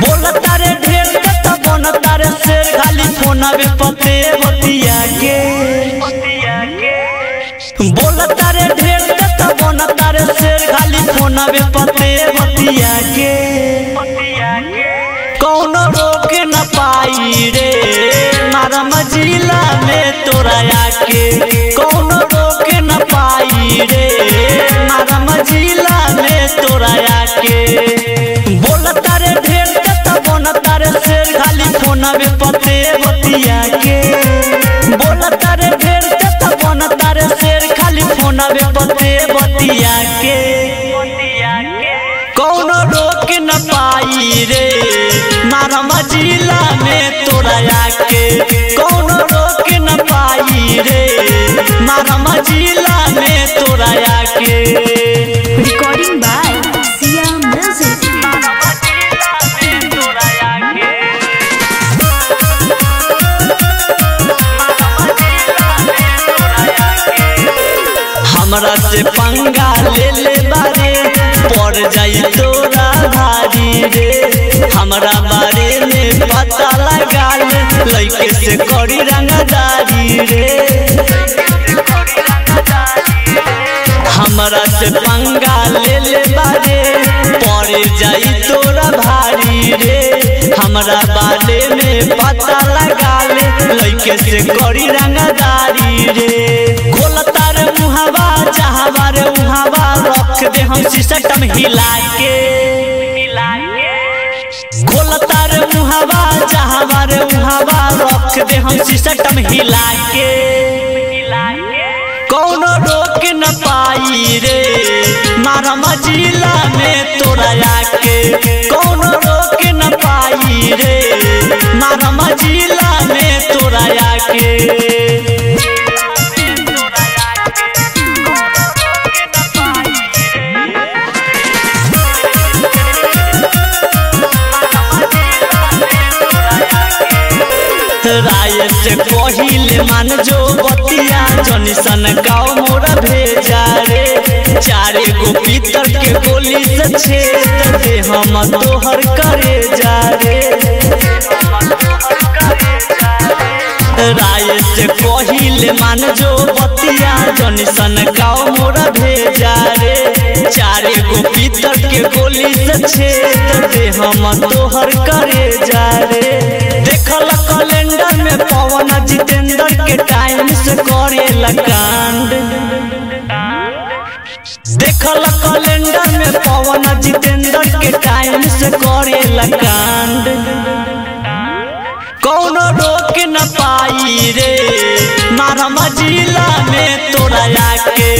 बोलता रे ढेर त बनता रे शेर खाली फोनवे पते बतिया के। तोरा आके कौनो रोक न पाई रे। मारा मजिला में तोरा ढेर त शेर, खाली पते बतिया के बोलता रे ढेर त खाली पते के कौनो रोक न पाई रे। मारा में हमरा से पंगा ले ले बारे, पड़ जाई तोरा भारी रे। हमरा बारे में पता लगा ले, लइके से करी रंगदारी रे। हमरा से पंगा ले ले बारे। पड़ जाई तोरा भारी रे। हमरा बारे में पता लगा ले लइके से करी रंगदारी रे। खोलता रे मुहावा जहावा रे उहावा रख दे हम सिस्टम हिला के खोलता रे मुहावा जहावा रे उहावा रख दे हम सिस्टम हिला के पाई रे। मारा जिला में तोरा आके कौन रोक न पाई रे। मारा जिला में तोरा आके राय से कहिले मान जो बतिया। जनिसन गाँव मोरा भेजा रे चारे गो पीतर के गोली से छेद हम तोहर करे जा रे राय से कहिले मान जो बतिया। जनिसन के गोली से छेद दे हम तोहर करे जा रे। देखल कैलेंडर में पवन जितेंद्र के टाइम से करे कांड देखल कैलेंडर में पवन जितेंद्र के टाइम से करे कांड कौनो रोक न पाई रे, मारा मजिला में तोरा आके